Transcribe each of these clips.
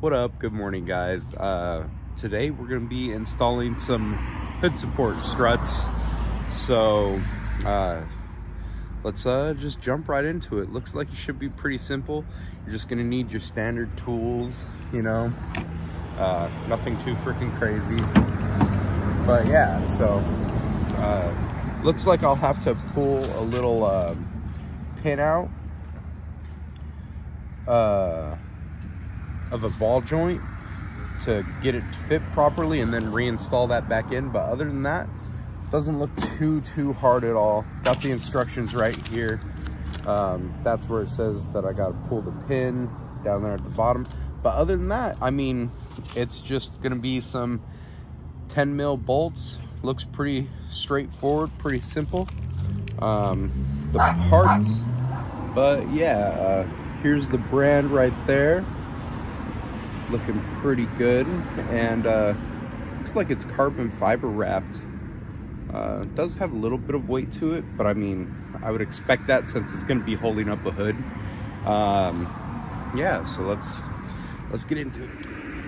what up? Good morning guys. Uh today we're going to be installing some hood support struts. So uh let's uh just jump right into it. Looks like it should be pretty simple. You're just going to need your standard tools you know? Uh nothing too freaking crazy. But yeah so uh looks like i'll have to pull a little uh, pin out. Uh of a ball joint to get it to fit properly and then reinstall that back in. But other than that, doesn't look too, too hard at all. Got the instructions right here. Um, that's where it says that I got to pull the pin down there at the bottom. But other than that, I mean, it's just going to be some 10 mil bolts. Looks pretty straightforward, pretty simple. Um, the parts, but yeah, uh, here's the brand right there looking pretty good and uh, looks like it's carbon fiber wrapped. Uh, does have a little bit of weight to it but I mean I would expect that since it's going to be holding up a hood. Um, yeah so let's let's get into it.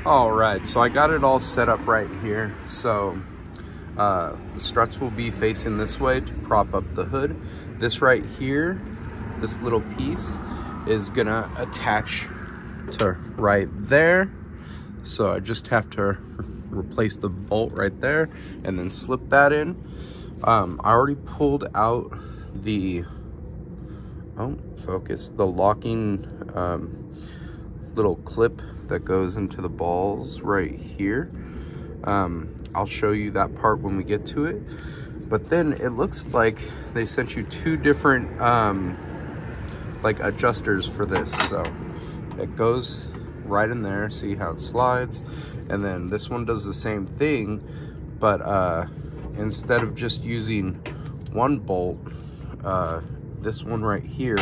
All right so I got it all set up right here. So uh, the struts will be facing this way to prop up the hood. This right here this little piece is gonna attach to right there. So I just have to replace the bolt right there and then slip that in. Um, I already pulled out the, oh, focus, the locking um, little clip that goes into the balls right here. Um, I'll show you that part when we get to it. But then it looks like they sent you two different um, like adjusters for this. So it goes right in there see how it slides? And then this one does the same thing but uh, instead of just using one bolt uh, this one right here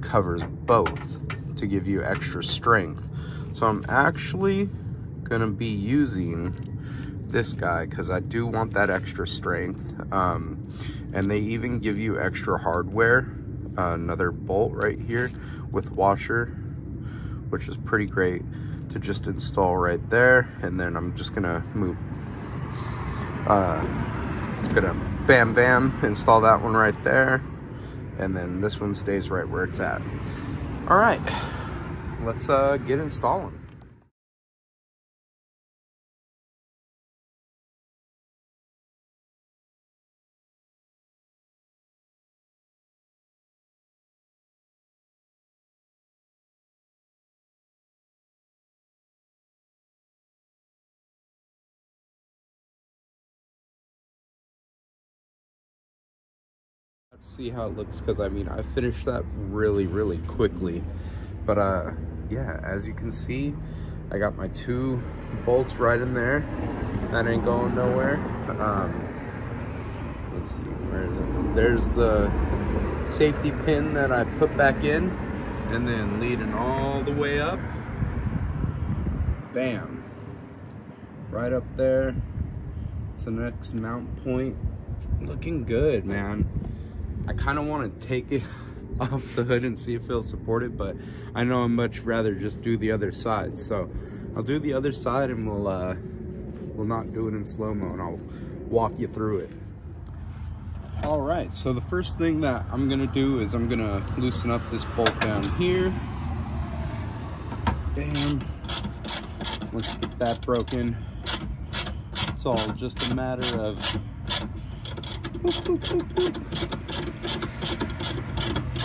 covers both to give you extra strength. So I'm actually gonna be using this guy because I do want that extra strength um, and they even give you extra hardware another bolt right here with washer, which is pretty great to just install right there. And then I'm just gonna move, uh, gonna bam bam, install that one right there. And then this one stays right where it's at. All right, let's uh, get installing. See how it looks because I mean I finished that really really quickly. But uh yeah as you can see I got my two bolts right in there. That ain't going nowhere. Um let's see where is it? There's the safety pin that I put back in and then leading all the way up. Bam. Right up there it's the next mount point. Looking good man I kind of want to take it off the hood and see if it'll support it, but I know I'd much rather just do the other side. So I'll do the other side and we'll, uh, we'll not do it in slow-mo and I'll walk you through it. All right, so the first thing that I'm gonna do is I'm gonna loosen up this bolt down here. Bam. Let's get that broken. It's all just a matter of boop, boop, boop,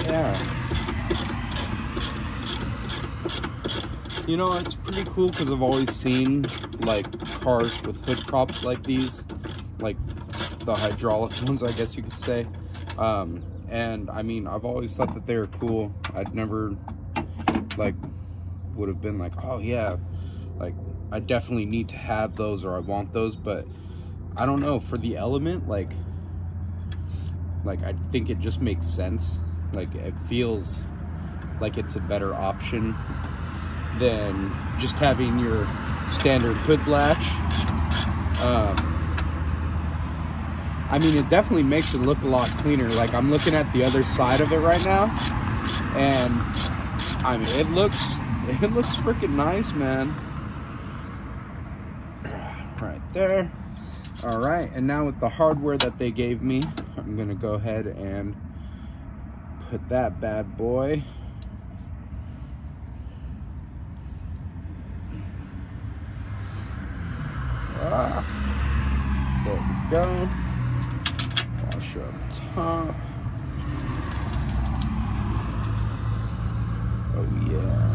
yeah. You know, it's pretty cool because I've always seen like cars with hood props like these, like the hydraulic ones, I guess you could say. Um, and I mean, I've always thought that they were cool. I'd never like would have been like, oh yeah, like I definitely need to have those or I want those, but I don't know for the element, like, like I think it just makes sense like it feels like it's a better option than just having your standard hood latch. Um, I mean, it definitely makes it look a lot cleaner. Like I'm looking at the other side of it right now, and I mean, it looks it looks freaking nice, man. Right there. All right, and now with the hardware that they gave me, I'm gonna go ahead and put that bad boy Ah, there we go. Washer up top. Oh yeah.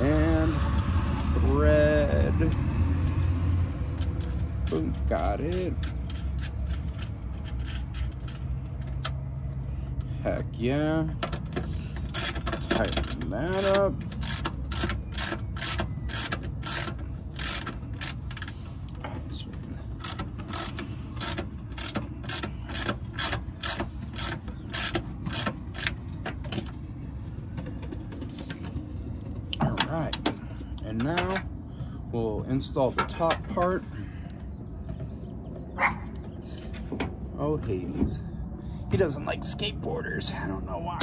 And thread. Boom, got it. Heck yeah. Tighten that up. Alright, and now we'll install the top part. Oh, Hades. He doesn't like skateboarders. I don't know why.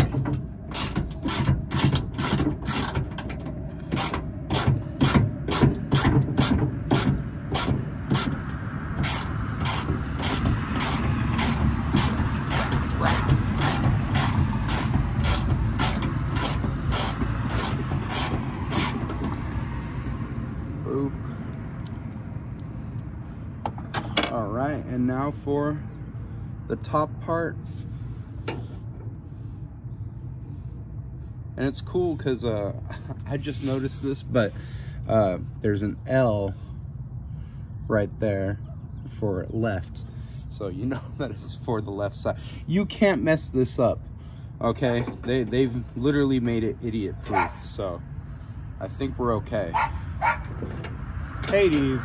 All right, and now for the top part. And it's cool because uh, I just noticed this, but uh, there's an L right there for left. So you know that it's for the left side. You can't mess this up, okay? They, they've literally made it idiot proof. So I think we're okay. Hades.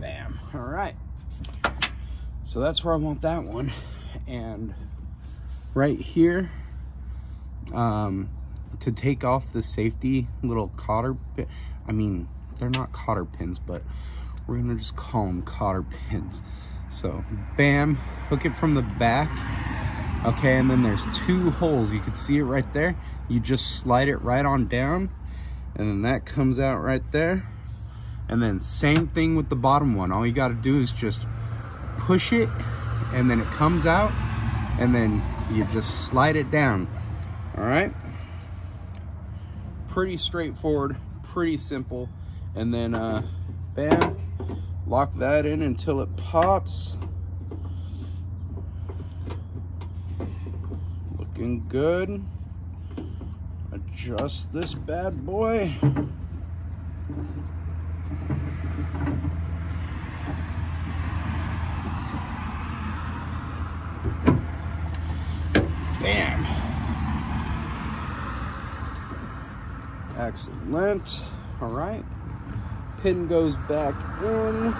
Bam. All right. So that's where I want that one. And right here, um, to take off the safety little cotter pin, I mean, they're not cotter pins, but we're gonna just call them cotter pins. So bam, hook it from the back. Okay, and then there's two holes. You can see it right there. You just slide it right on down and then that comes out right there. And then same thing with the bottom one. All you gotta do is just push it and then it comes out and then you just slide it down. All right? Pretty straightforward, pretty simple. And then uh, bam, lock that in until it pops. Looking good. Adjust this bad boy. Bam. Excellent. All right. Pin goes back in.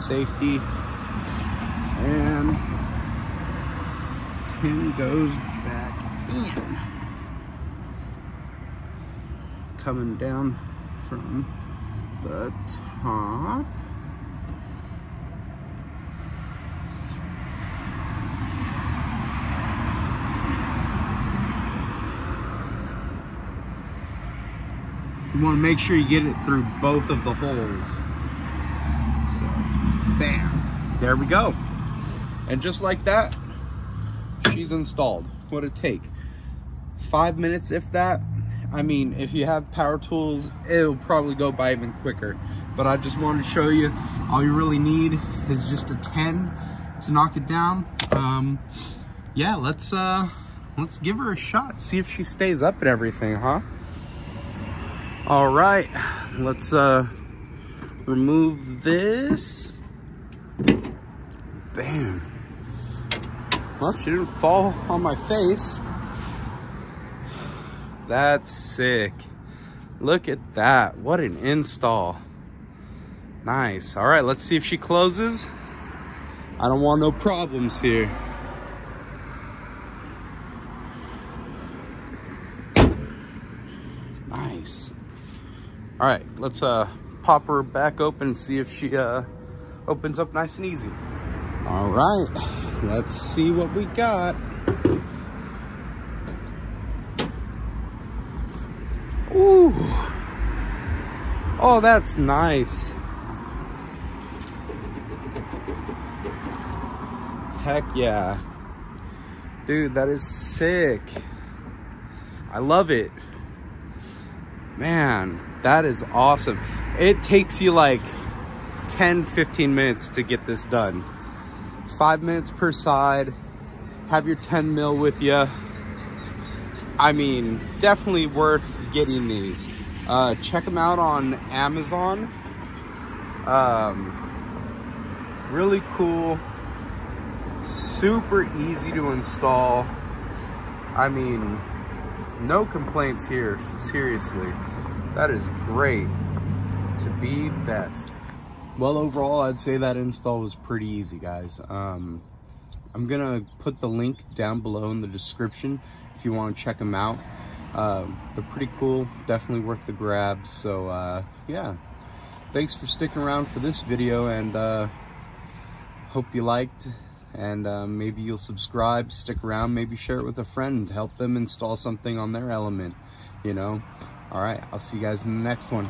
Safety. And pin goes back in. Coming down from the top. You want to make sure you get it through both of the holes. So, bam. There we go. And just like that, she's installed. What a take? Five minutes, if that. I mean, if you have power tools, it'll probably go by even quicker. But I just wanted to show you, all you really need is just a 10 to knock it down. Um, yeah, let's uh, let's give her a shot. See if she stays up and everything, huh? All right, let's uh, remove this. Bam. Well, she didn't fall on my face. That's sick. Look at that. What an install. Nice. All right, let's see if she closes. I don't want no problems here. Nice. All right, let's uh, pop her back open and see if she uh, opens up nice and easy. All right, let's see what we got. Oh, that's nice. Heck yeah. Dude, that is sick. I love it. Man, that is awesome. It takes you like 10, 15 minutes to get this done. Five minutes per side. Have your 10 mil with you. I mean, definitely worth getting these. Uh, check them out on Amazon. Um, really cool super easy to install. I mean, no complaints here, seriously. That is great to be best. Well, overall, I'd say that install was pretty easy, guys. Um, I'm gonna put the link down below in the description if you wanna check them out. Uh, they're pretty cool, definitely worth the grab. So uh, yeah, thanks for sticking around for this video and uh, hope you liked and um, maybe you'll subscribe, stick around, maybe share it with a friend, help them install something on their element, you know? All right, I'll see you guys in the next one.